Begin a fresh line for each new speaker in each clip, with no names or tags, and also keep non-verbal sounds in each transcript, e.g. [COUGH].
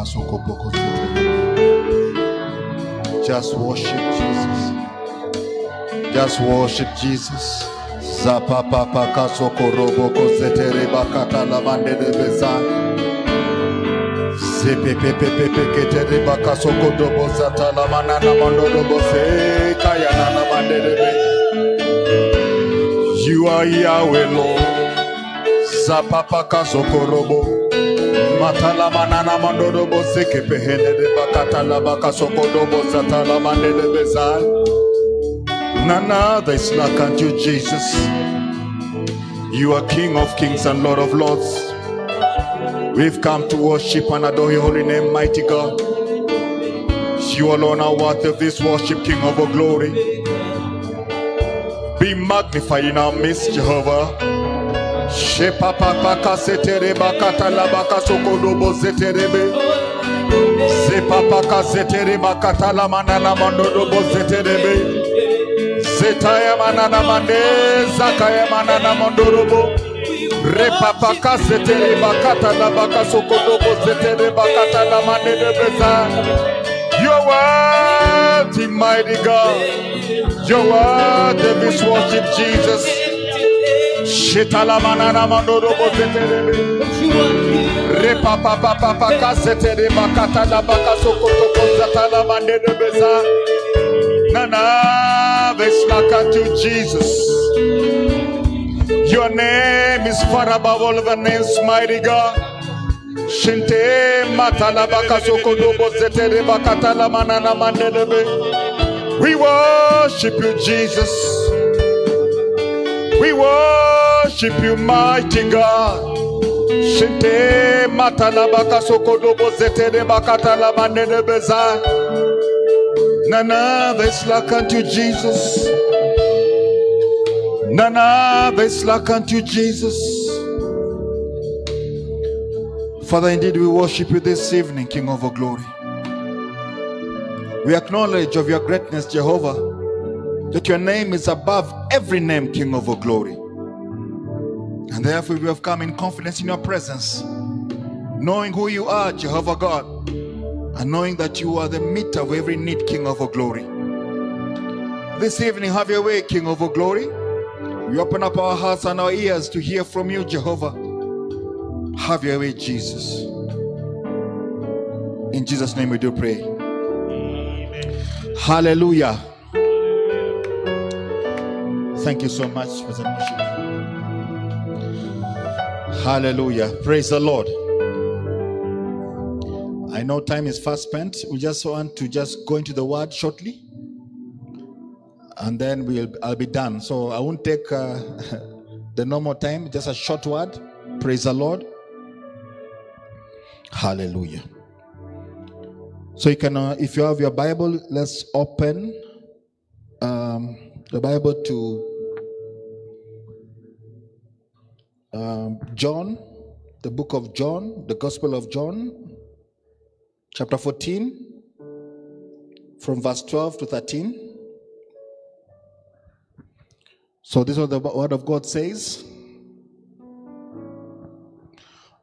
Just worship Jesus. Just worship Jesus. Zapa papa kasoko roboko setere bakata la mandere bezan. Sepe pepe pepe ketere bakasoko dobo zata la manana dobo se kaya nana mandere be. You are Yahweh Lord. Zapa paka soko robo. Matala manana mandoro bose kepehende de bakata la. Nana, there's Jesus. You are King of kings and Lord of lords. We've come to worship and adore your holy name, mighty God. You alone are worthy of this worship, King of all glory. Be magnified in our midst, Jehovah. Shepa papa kasetere bakata la baka sokodobo zeterebe. Sepa paka zetere bakata la manana mandodobo zeterebe. Zetaya manana mande zakaya manana mandorobo. Repa paka zetere bakata la baka sokodobo zetere bakata la mande de beza. You're worthy, mighty God. You're worthy, this worship, Jesus. To Jesus. Your name is far above all the names, mighty God. Shinte matala baka sokoto bozetere bakata la manana mande de be. We worship you, Jesus. We worship you, mighty God. Shinte matala baka sokodobo zetere bakata la manene beza. Nana there's like unto Jesus. Nana there's like unto Jesus. Father, indeed we worship you this evening, King of all glory. We acknowledge of your greatness, Jehovah that your name is above every name, King of all glory. And therefore, we have come in confidence in your presence, knowing who you are, Jehovah God, and knowing that you are the meter of every need, King of glory. This evening, have your way, King of glory. We open up our hearts and our ears to hear from you, Jehovah. Have your way, Jesus. In Jesus' name we do pray. Hallelujah. Thank you so much for the worship. Hallelujah. Praise the Lord. I know time is fast spent. We just want to just go into the word shortly. And then we'll I'll be done. So I won't take uh, [LAUGHS] the normal time, just a short word. Praise the Lord. Hallelujah. So you can, uh, if you have your Bible, let's open um, the Bible to um, John, the book of John, the Gospel of John, chapter 14, from verse 12 to 13. So, this is what the Word of God says.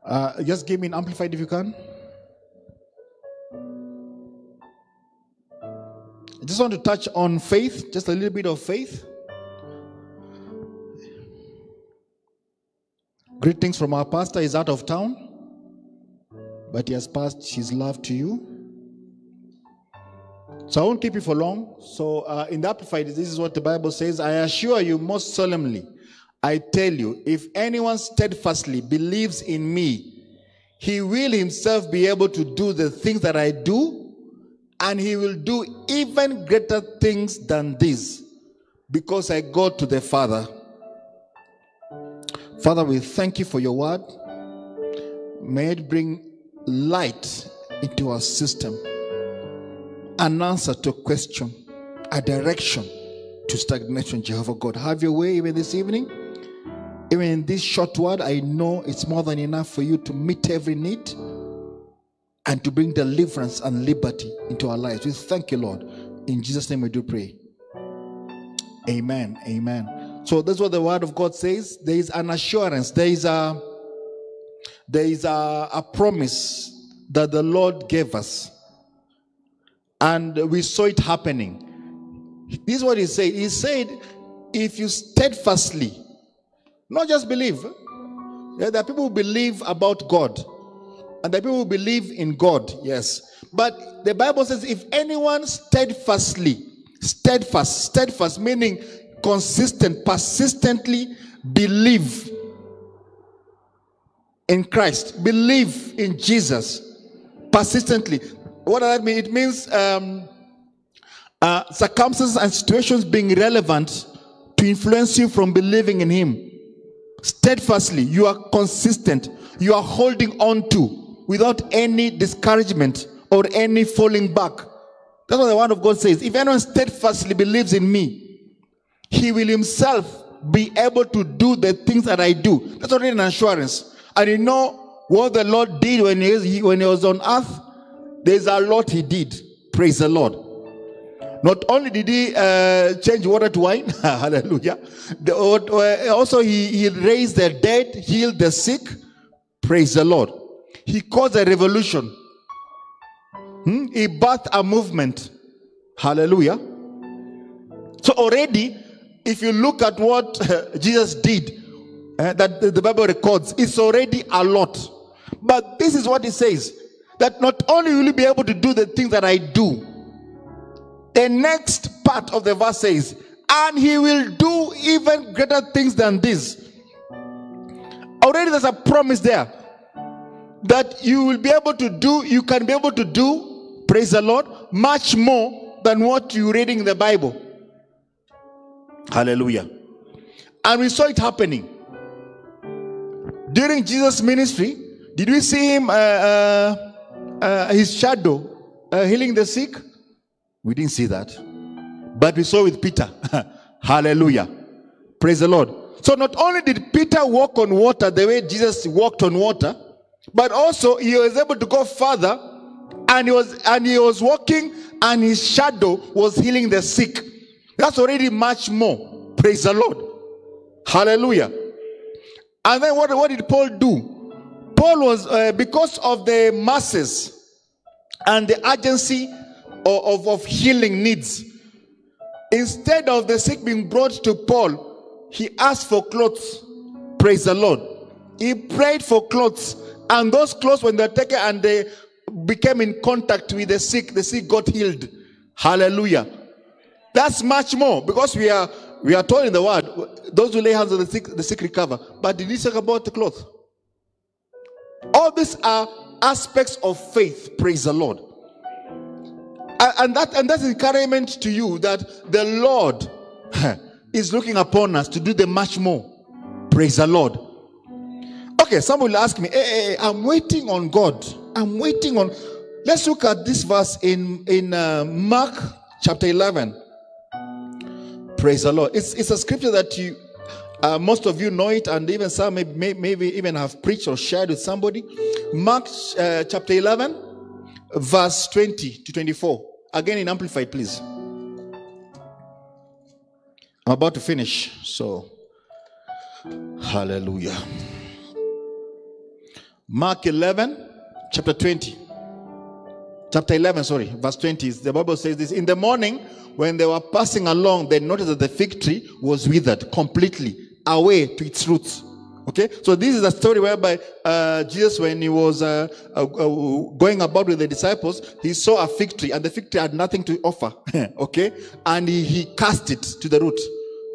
Uh, just give me an amplified if you can. I just want to touch on faith, just a little bit of faith. Greetings from our pastor. He's out of town, but he has passed his love to you. So I won't keep you for long. So uh, in the Amplified, this is what the Bible says I assure you most solemnly, I tell you, if anyone steadfastly believes in me, he will himself be able to do the things that I do, and he will do even greater things than this, because I go to the Father. Father, we thank you for your word. May it bring light into our system, an answer to a question, a direction to stagnation, Jehovah God. Have your way even this evening. Even in this short word, I know it's more than enough for you to meet every need and to bring deliverance and liberty into our lives. We thank you, Lord. In Jesus' name we do pray. Amen. Amen. So that's what the word of God says. There is an assurance. There is a there is a, a promise that the Lord gave us. And we saw it happening. This is what he said. He said, if you steadfastly, not just believe, there are people who believe about God, and there are people who believe in God, yes. But the Bible says, if anyone steadfastly, steadfast, steadfast, meaning consistent, persistently believe in Christ, believe in Jesus persistently. What does that mean? It means um, uh, circumstances and situations being relevant to influence you from believing in Him. Steadfastly, you are consistent, you are holding on to without any discouragement or any falling back. That's what the Word of God says. If anyone steadfastly believes in me, he will himself be able to do the things that I do. That's already an assurance. And you know what the Lord did when he, was, when he was on earth? There's a lot he did. Praise the Lord. Not only did he uh, change water to wine, [LAUGHS] hallelujah. The, uh, also, he, he raised the dead, healed the sick. Praise the Lord. He caused a revolution. Hmm? He birthed a movement. Hallelujah. So, already, if you look at what uh, Jesus did, uh, that the, Bible records, it's already a lot. But this is what he says that not only will you be able to do the things that I do, the next part of the verse says, and he will do even greater things than this. Already there's a promise there that you will be able to do, you can be able to do, praise the Lord, much more than what you're reading in the Bible. Hallelujah. And we saw it happening. During Jesus' ministry, did we see him, uh, uh, uh, his shadow, uh, healing the sick? We didn't see that. But we saw with Peter. [LAUGHS] Hallelujah. Praise the Lord. So not only did Peter walk on water the way Jesus walked on water, but also he was able to go further and he was and he was walking and his shadow was healing the sick. That's already much more. Praise the Lord. Hallelujah. And then what, what did Paul do? Paul was, uh, because of the masses and the urgency of, of, of healing needs, instead of the sick being brought to Paul, he asked for clothes. Praise the Lord. He prayed for clothes. And those clothes, when they're taken and they became in contact with the sick, the sick got healed. Hallelujah. That's much more because we are we are told in the word those who lay hands on the sick, the sick recover. But did he talk about the cloth? All these are aspects of faith. Praise the Lord. And that and that's encouragement to you that the Lord [LAUGHS] is looking upon us to do the much more. Praise the Lord. Okay, someone will ask me, hey, hey, hey, I'm waiting on God. I'm waiting on. Let's look at this verse in in uh, Mark chapter 11. Praise the Lord. It's, it's a scripture that you, uh, most of you know it, and even some may, may, maybe even have preached or shared with somebody. Mark uh, chapter 11, verse 20 to 24. Again in Amplified, please. I'm about to finish, so hallelujah. Mark 11, chapter 20. Chapter 11, sorry, verse 20. The Bible says this In the morning, when they were passing along, they noticed that the fig tree was withered completely away to its roots. Okay, so this is a story whereby uh, Jesus, when he was uh, uh, uh going about with the disciples, he saw a fig tree, and the fig tree had nothing to offer. [LAUGHS] okay, and he, he cast it to the root.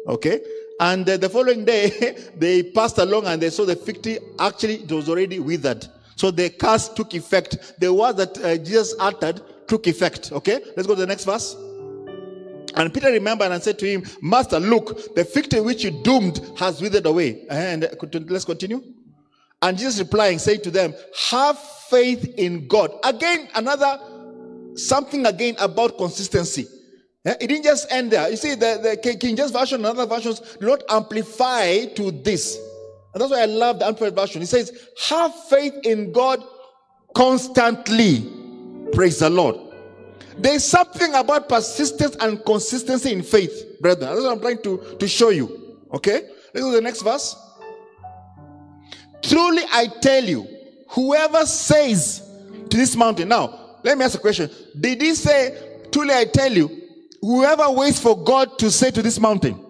Okay, and uh, the following day [LAUGHS] they passed along and they saw the fig tree actually it was already withered. So the curse took effect. The word that uh, Jesus uttered took effect. Okay, let's go to the next verse. And Peter remembered and said to him, Master, look, the fig tree which you doomed has withered away. Uh-huh, and uh, let's continue. And Jesus replying, said to them, Have faith in God. Again, another something again about consistency. It didn't just end there. You see, the, the King James Version and other versions do not amplify to this. And that's why I love the Amplified Version. He says, Have faith in God constantly. Praise the Lord. There's something about persistence and consistency in faith, brethren. That's what I'm trying to, to show you. Okay? Let's go to the next verse. Truly I tell you, whoever says to this mountain. Now, let me ask a question. Did he say, truly I tell you, whoever waits for God to say to this mountain?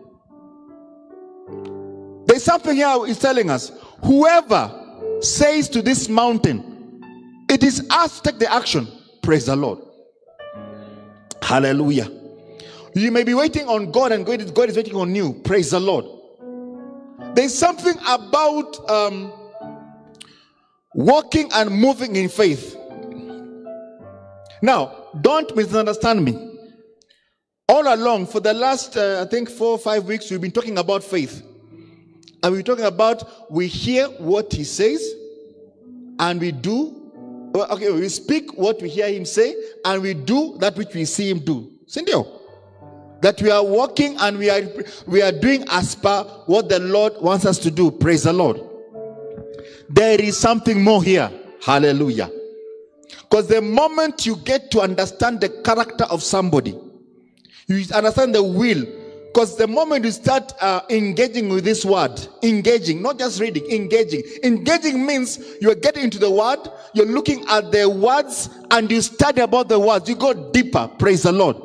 There's something here he's telling us. Whoever says to this mountain, it is us to take the action. Praise the Lord. Hallelujah. You may be waiting on God and God is waiting on you. Praise the Lord. There's something about um, walking and moving in faith. Now, don't misunderstand me. All along, for the last, uh, I think, four or five weeks, we've been talking about faith. And we're talking about we hear what he says and we do. Okay, we speak what we hear him say and we do that which we see him do. Cindy that we are walking and we are we are doing as per what the Lord wants us to do. Praise the Lord. There is something more here. Hallelujah. Because the moment you get to understand the character of somebody, you understand the will. Because the moment you start uh, engaging with this word, engaging, not just reading, engaging. Engaging means you're getting into the word, you're looking at the words, and you study about the words. You go deeper. Praise the Lord.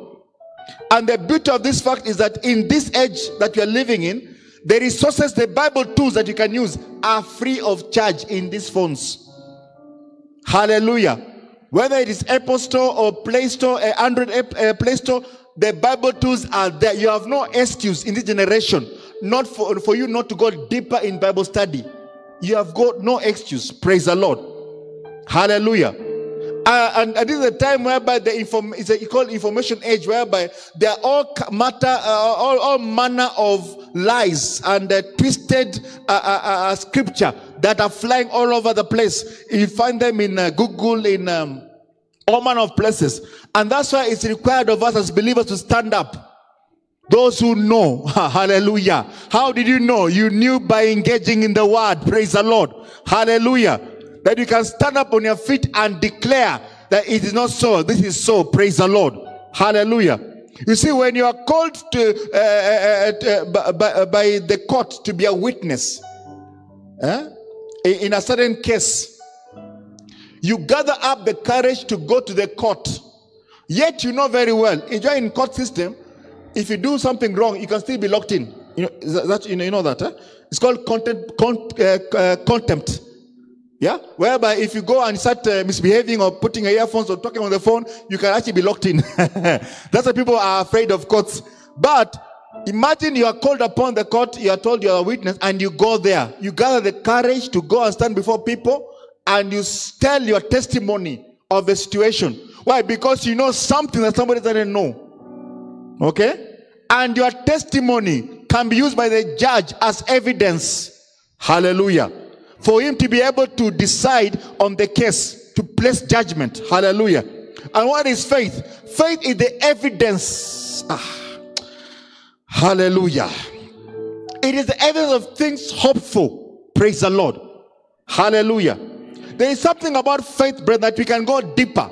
And the beauty of this fact is that in this age that we are living in, the resources, the Bible tools that you can use are free of charge in these phones. Hallelujah. Whether it is Apple Store or Play Store, uh, Android uh, Play Store, the Bible tools are there. You have no excuse in this generation not for, for you not to go deeper in Bible study. You have got no excuse. Praise the Lord. Hallelujah. Uh, and, and, this is a time whereby the inform is a, called information age, whereby there are all matter, uh, all, all manner of lies and uh, twisted uh, uh, uh, scripture that are flying all over the place. You find them in Google, in um, manner of places, and that's why it's required of us as believers to stand up. Those who know, [LAUGHS] hallelujah. How did you know? You knew by engaging in the word. Praise the Lord. Hallelujah that you can stand up on your feet and declare that it is not so. This is so. Praise the Lord. Hallelujah. You see, when you are called to uh, uh, uh, by, by, the court to be a witness eh, in a certain case, you gather up the courage to go to the court. Yet you know very well, you're in court system, if you do something wrong, you can still be locked in. You know that. You know, you know that. It's called contempt. Con, uh, contempt. Yeah? Whereby if you go and start uh, misbehaving or putting earphones or talking on the phone, you can actually be locked in. [LAUGHS] That's why people are afraid of courts. But imagine you are called upon the court, you are told you are a witness, and you go there. You gather the courage to go and stand before people and you tell your testimony of the situation. Why? Because you know something that somebody doesn't know. Okay? And your testimony can be used by the judge as evidence. Hallelujah for him to be able to decide on the case, to place judgment. Hallelujah. And what is faith? Faith is the evidence. Ah. Hallelujah. It is the evidence of things hopeful. Praise the Lord. Hallelujah. There is something about faith, brother, that we can go deeper.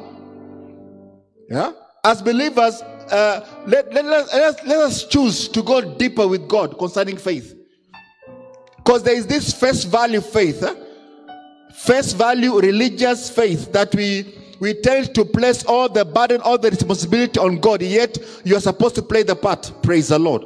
Yeah? As believers, uh, let, let, let, let, let us choose to go deeper with God concerning faith. Because there is this first value faith, eh? face value religious faith that we we tend to place all the burden, all the responsibility on God, yet you are supposed to play the part. Praise the Lord.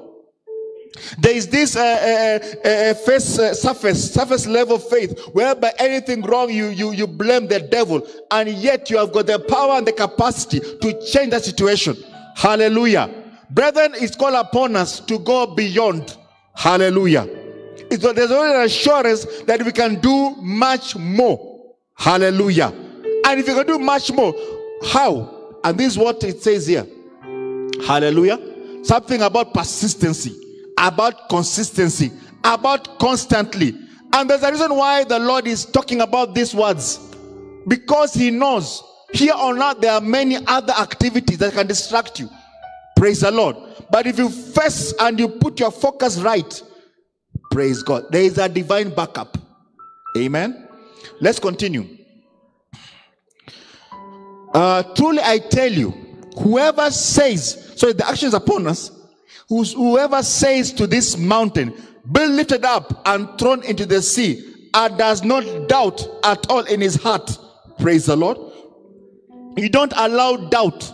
There is this uh, uh, uh, face, uh, surface, surface level faith, whereby anything wrong, you, you, you blame the devil, and yet you have got the power and the capacity to change the situation. Hallelujah. Brethren, it's called upon us to go beyond. Hallelujah It's, there's only an assurance that we can do much more. Hallelujah. And if you can do much more, how? And this is what it says here. Hallelujah. Something about persistency, about consistency, about constantly. And there's a reason why the Lord is talking about these words. Because He knows here on earth there are many other activities that can distract you. Praise the Lord. But if you first and you put your focus right, Praise God. There is a divine backup. Amen. Let's continue. Uh, truly, I tell you, Whoever says, so the action is upon us. Whoever says to this mountain, be lifted up and thrown into the sea, and does not doubt at all in his heart. Praise the Lord. You don't allow doubt.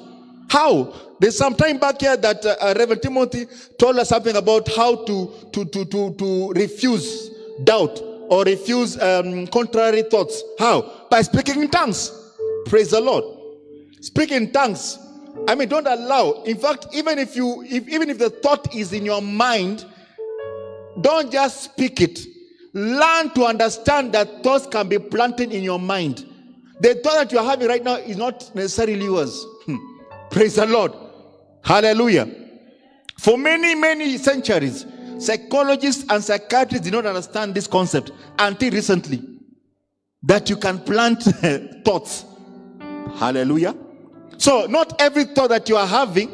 How? There's some time back here that uh, uh, Reverend Timothy told us something about how to to to to, to refuse doubt or refuse um, contrary thoughts. How? By speaking in tongues. Praise the Lord. Speak in tongues. I mean, don't allow. In fact, even if you, if, even if the thought is in your mind, don't just speak it. Learn to understand that thoughts can be planted in your mind. The thought that you are having right now is not necessarily yours. Hmm. Praise the Lord. Hallelujah. For many, many centuries, psychologists and psychiatrists did not understand this concept until recently that you can plant [LAUGHS] thoughts. Hallelujah. So, not every thought that you are having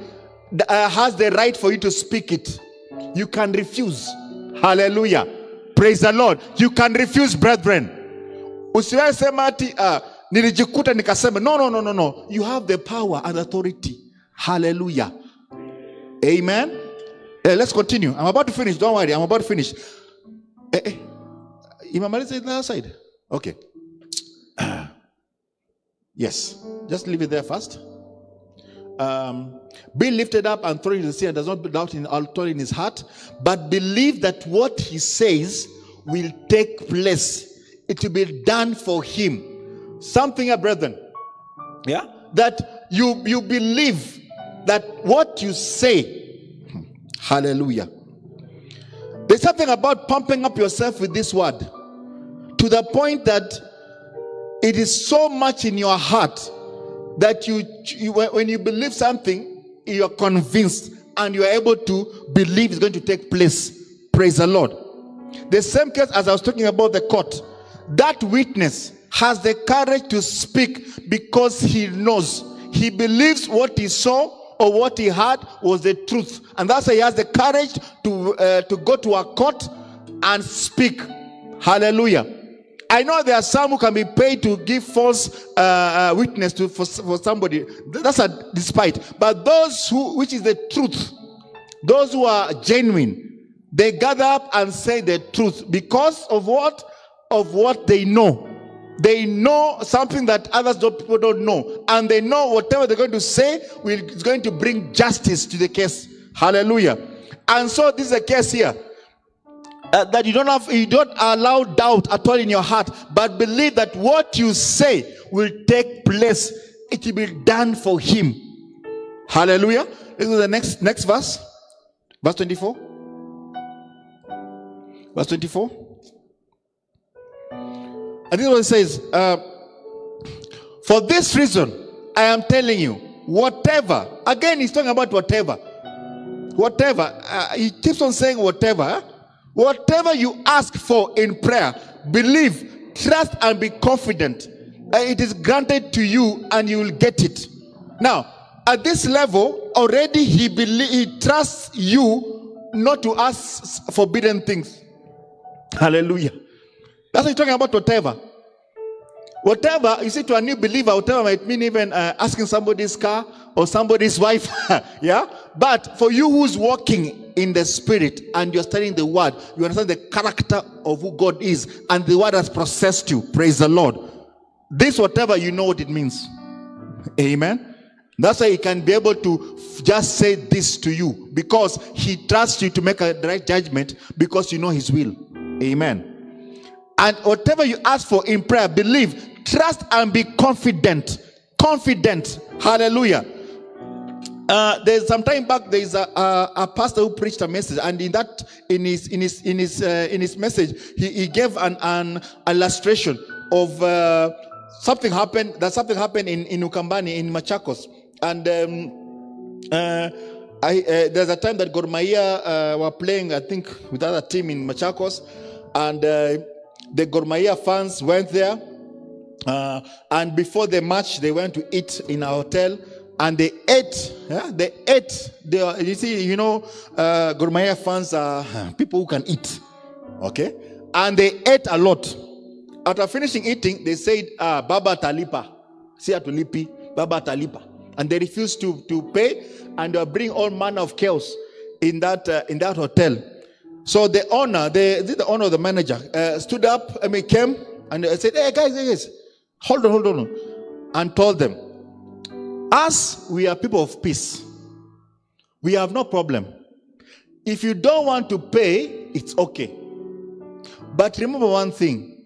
uh, has the right for you to speak it. You can refuse. Hallelujah. Praise the Lord. You can refuse, brethren. Uh. No, no, no, no, no. You have the power and authority. Hallelujah. Amen. Eh, let's continue. I'm about to finish. Don't worry. I'm about to finish. Eh, eh. Imamaliza the other side. Okay. [TSK] Yes. Just leave it there first. Um, be lifted up and thrown into the sea and does not doubt in thought in his heart, but believe that what he says will take place. It will be done for him. Something, uh, brethren. Yeah? That you you believe that what you say. Hallelujah. There's something about pumping up yourself with this word to the point that it is so much in your heart that you, you when you believe something you're convinced and you're able to believe it's going to take place. Praise the lord. The same case as i was talking about the court. That witness has the courage to speak because he knows. He believes what he saw or what he heard was the truth. And that's why he has the courage to uh, to go to a court and speak. Hallelujah I know there are some who can be paid to give false uh, uh, witness to for, for somebody. That's a despite. But those who, which is the truth, those who are genuine, they gather up and say the truth because of what? Of what they know. They know something that others don't, people don't know, and they know whatever they're going to say will is going to bring justice to the case. Hallelujah. And so this is a case here uh, that you don't have you don't allow doubt at all in your heart but believe that what you say will take place. It will be done for him. Hallelujah. This is the next next verse. Verse 24 verse 24 and this it says uh, for this reason i am telling you whatever again he's talking about whatever. Whatever uh, he keeps on saying whatever huh? Whatever you ask for in prayer, believe, trust, and be confident. Uh, it is granted to you, and you will get it. Now, at this level, already he believe, he trusts you not to ask forbidden things. Hallelujah. That's what he's talking about. Whatever. Whatever, you see, to a new believer, whatever might mean even uh, asking somebody's car or somebody's wife. [LAUGHS] yeah? But for you who's walking in the spirit and you're studying the word, you understand the character of who God is and the word has processed you. Praise the Lord. This, whatever, you know what it means. Amen. That's why he can be able to just say this to you because he trusts you to make a right judgment because you know his will. Amen. And whatever you ask for in prayer, believe, trust, and be confident. Confident. Hallelujah. Uh, there's some time back there's a, a, a pastor who preached a message and in that in his in his in his uh, in his message he, he gave an, an illustration of uh, something happened that something happened in in Ukambani in Machakos. And um, uh, I, uh, there's a time that Gor uh, were playing I think with other team in Machakos. And the Gor fans went there and before the match they went to eat in a hotel and they ate. Yeah? They ate. They you see, you know, uh, Gor fans are people who can eat. Okay? And they ate a lot. After finishing eating, they said, ah, Baba Talipa. Si atulipi, Baba Talipa. and they refused to, to pay, and they bringing all manner of chaos in that uh, in that hotel. So the owner, the the owner, the manager, uh, stood up. I mean, came and said, "Hey guys, hey guys, hold on, hold on," and told them, "Us, we are people of peace. We have no problem. If you don't want to pay, it's okay. But remember one thing: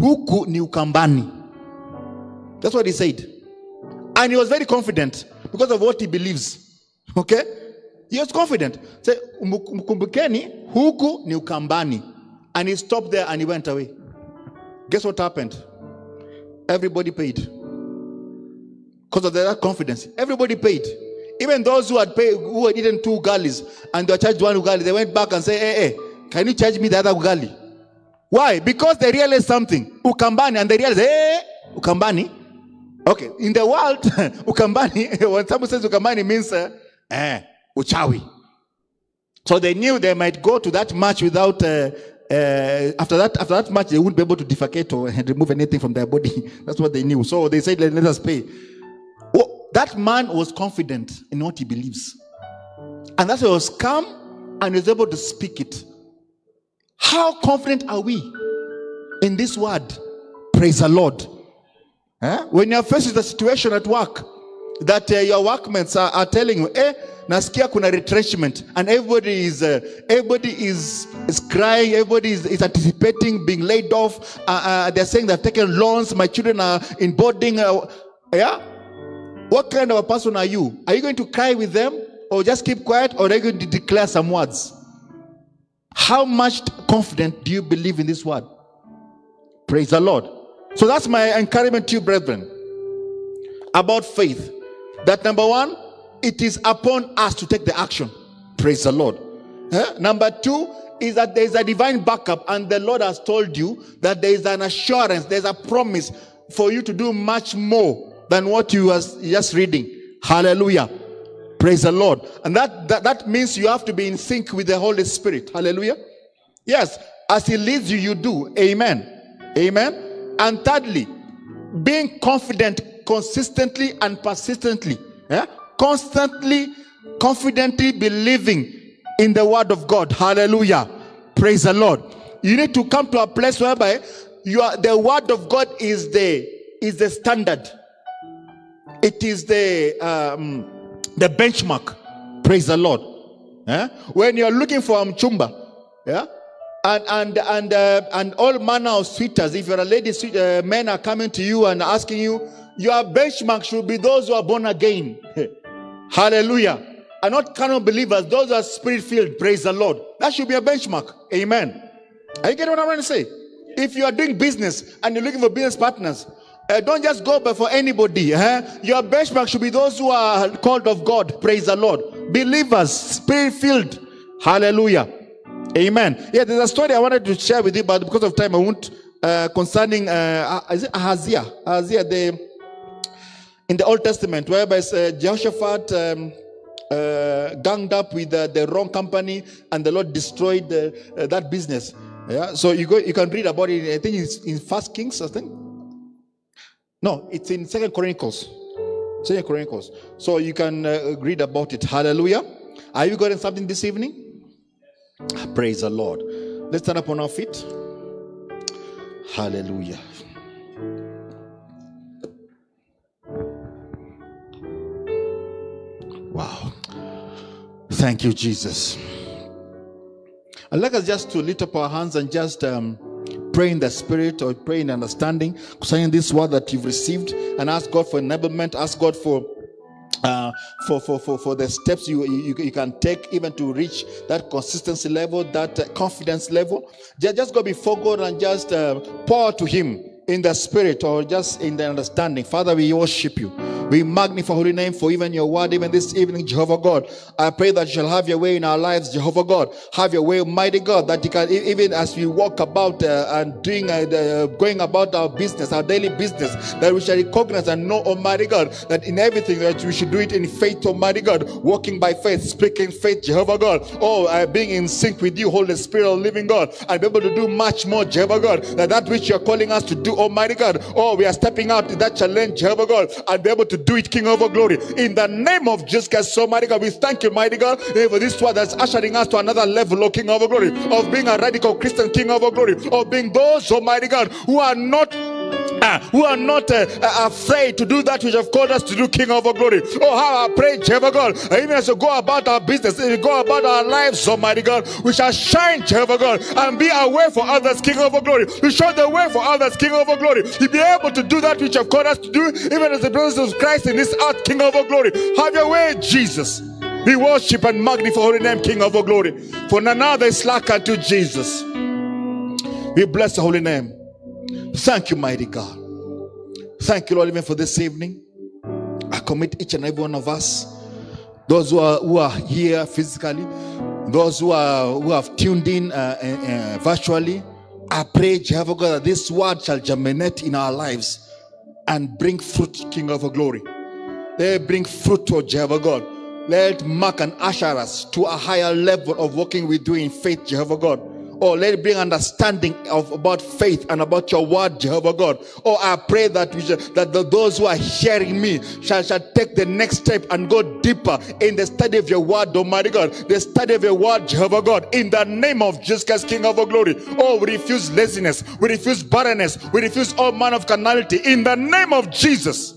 huku ni ukambani." That's what he said. And he was very confident because of what he believes. [LAUGHS] Okay? He was confident. Say, mkumbukeni, huku ni ukambani. And he stopped there and he went away. Guess what happened? Everybody paid. Because of that confidence. Everybody paid. Even those who had paid, who had eaten two ugalis and they were charged one ugali, they went back and said, hey, hey, can you charge me the other ugali? Why? Because they realized something. Ukambani, and they realized, hey, Ukambani. Okay, in the world, [LAUGHS] Ukambani, [LAUGHS] when someone says Ukambani means uh, eh, uchawi. So they knew they might go to that match without, uh, uh, after, that, after that match, they wouldn't be able to defecate or [LAUGHS] remove anything from their body. That's what they knew. So they said, let, let us pay. That man was confident in what he believes. And that's why he was calm and was able to speak it. How confident are we in this word? Praise the Lord. Eh? When you're faced with a situation at work that uh, your workmates are, are telling you, eh, nasikia kuna retrenchment and everybody is uh, everybody is is crying everybody is, is anticipating being laid off uh, uh, they're saying they've taken loans my children are in boarding uh, yeah what kind of a person are you are you going to cry with them or just keep quiet or are you going to declare some words how much confident do you believe in this word praise the lord so that's my encouragement to you brethren about faith that number one it is upon us to take the action. Praise the Lord. Eh? Number two is that there is a divine backup, and the Lord has told you that there is an assurance, there's a promise for you to do much more than what you are just reading. Hallelujah. Praise the Lord. And that, that, that means you have to be in sync with the Holy Spirit. Hallelujah. Yes, as He leads you, you do. Amen. Amen. And thirdly, being confident consistently and persistently. Yeah? constantly, confidently believing in the word of God. Hallelujah. Praise the Lord. You need to come to a place whereby you are the word of God is the is the standard. It is the um, the benchmark. Praise the Lord. Eh? When you're looking for a mchumba, yeah, and and and uh, and all manner of suitors. If you're a lady, uh, men are coming to you and asking you, your benchmark should be those who are born again. [LAUGHS] Hallelujah. Are not carnal believers, those are spirit filled. Praise the Lord. That should be a benchmark. Amen. Are you getting what I'm trying to say? If you are doing business and you're looking for business partners, uh, don't just go before anybody. Eh? Your benchmark should be those who are called of God. Praise the Lord. Believers, spirit filled. Hallelujah. Amen. Yeah, there's a story I wanted to share with you, but because of time, I won't. Uh, concerning uh, is it Ahaziah? Ahaziah, the in the Old Testament, whereby uh, Jehoshaphat um, uh, ganged up with uh, the wrong company, and the Lord destroyed uh, that business. Yeah, so you go, you can read about it. I think it's in First Kings. I think. No, it's in Second Chronicles. Second Chronicles. So you can uh, read about it. Hallelujah. Are you getting something this evening? Praise the Lord. Let's stand up on our feet. Hallelujah. Wow. Thank you, Jesus. I'd like us just to lift up our hands and just um, pray in the spirit or pray in understanding concerning this word that you've received and ask God for enablement, ask God for uh, for, for, for, for the steps you, you, you can take even to reach that consistency level, that uh, confidence level. Just, just go before God and just uh, pour to Him in the spirit or just in the understanding. Father, we worship you. We magnify holy name for even your word, even this evening, Jehovah God. I pray that you shall have your way in our lives, Jehovah God. Have your way, mighty God, that you can, even as we walk about uh, and doing, uh, the, going about our business, our daily business, that we shall recognize and know, Almighty God, that in everything that we should do it in faith, Almighty God, walking by faith, speaking faith, Jehovah God. Oh, uh, being in sync with you, Holy Spirit living God, and be able to do much more, Jehovah God, that that which you're calling us to do, Almighty God. Oh, we are stepping out in that challenge, Jehovah God, and be able to do it, King of our glory. In the name of Jesus Christ, so mighty God, we thank you, mighty God, for this word that's ushering us to another level, oh King of our glory, of being a radical Christian King of our glory, of being those, Almighty God, who are not uh, who are not uh, uh, afraid to do that which have called us to do, King of our glory. Oh, how I pray, Jehovah God, even as we go about our business, as we go about our lives, Almighty God, we shall shine, Jehovah God, and be a way for others, King of our glory. We show the way for others, King of our glory. To be able to do that which have called us to do, even as the brothers of Christ in this earth, King of our glory. Have your way, Jesus. We worship and magnify holy name, King of our glory. For none other is like unto Jesus. We bless the holy name. Thank you, mighty God. Thank you, Lord, even for this evening. I commit each and every one of us, those who are, who are here physically, those who are who have tuned in uh, uh, uh, virtually. I pray, Jehovah God, that this word shall germinate in our lives and bring fruit, King of glory. Let bring fruit to Jehovah God. Let mark and usher us to a higher level of walking with you in faith, Jehovah God. Oh, let it bring understanding of about faith and about your word, Jehovah God. Oh, I pray that we shall, that the, those who are hearing me shall, shall take the next step and go deeper in the study of your word, Almighty God. The study of your word, Jehovah God. In the name of Jesus King of our glory. Oh, we refuse laziness. We refuse barrenness. We refuse all manner of carnality. In the name of Jesus.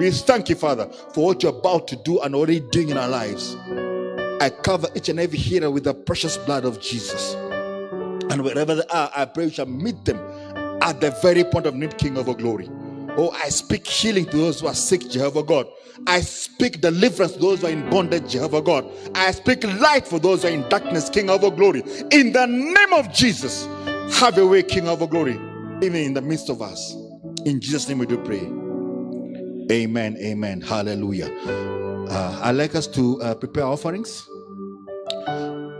We thank you, Father, for what you're about to do and already doing in our lives. I cover each and every hearer with the precious blood of Jesus. And wherever they are, I pray you shall meet them at the very point of need, King of glory. Oh, I speak healing to those who are sick, Jehovah God. I speak deliverance to those who are in bondage, Jehovah God. I speak light for those who are in darkness, King of glory. In the name of Jesus, have your way, King of glory, even in the midst of us. In Jesus' name we do pray. Amen. Amen. Hallelujah. Uh, I'd like us to uh, prepare offerings.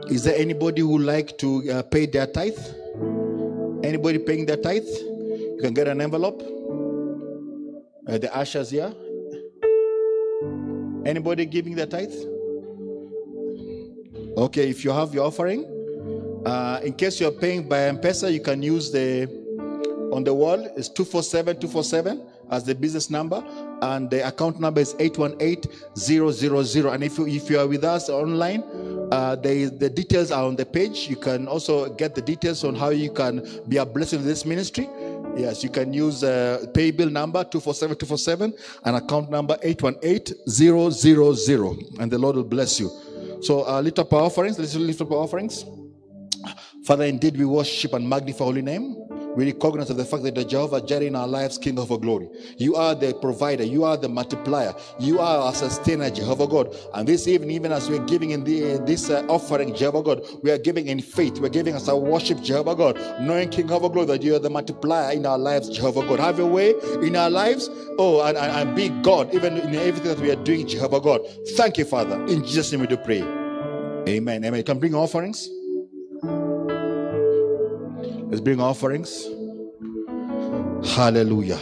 Is there anybody who like to uh, pay their tithe? Anybody paying their tithe? You can get an envelope. Uh, the ushers here. Anybody giving their tithe? Okay, if you have your offering, uh, in case you're paying by M-Pesa, you can use the on the wall. It's 247 247 as the business number, and the account number is 818000. And if you, if you are with us online, uh, the, the details are on the page. You can also get the details on how you can be a blessing to this ministry. Yes, you can use uh, pay bill number 247 247 and account number 818000. And the Lord will bless you. So uh, lift our offerings. Let's lift up our offerings. Father, indeed we worship and magnify holy name. We recognize of the fact that the Jehovah Jireh in our lives, King of our glory. You are the provider. You are the multiplier. You are our sustainer, Jehovah God. And this evening, even as we're giving in the, this uh, offering, Jehovah God, we are giving in faith. We're giving us our worship, Jehovah God, knowing, King of our glory, that you are the multiplier in our lives, Jehovah God. Have your way in our lives. Oh, and, and, and be God, even in everything that we are doing, Jehovah God. Thank you, Father. In Jesus' name we do pray. Amen. Amen. You can bring offerings. Let's bring offerings. Hallelujah.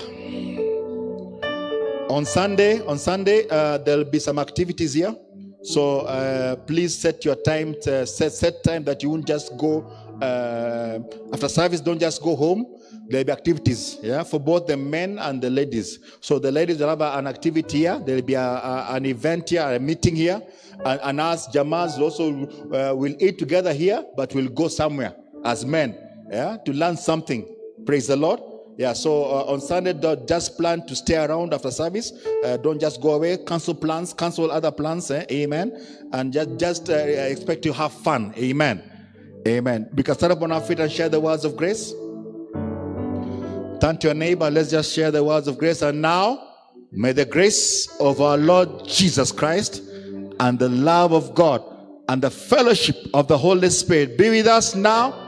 On Sunday, on Sunday, uh, there'll be some activities here. So uh, please set your time, to, set set time that you won't just go uh, after service. Don't just go home. There'll be activities, yeah, for both the men and the ladies. So the ladies will have an activity here. There'll be a, a, an event here, a meeting here, and, and us Jamas also uh, will eat together here, but we'll go somewhere as men yeah, to learn something. Praise the Lord. Yeah, so uh, on Sunday, don't just plan to stay around after service. Uh, don't just go away. Cancel plans, cancel other plans. Eh? Amen. And just, just uh, expect to have fun. Amen. Amen. We can stand up on our feet and share the words of grace. Turn to your neighbor. Let's just share the words of grace. And now, may the grace of our Lord Jesus Christ and the love of God and the fellowship of the Holy Spirit be with us now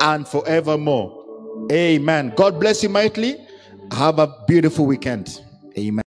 and forevermore. Amen. God bless you mightily. Have a beautiful weekend. Amen.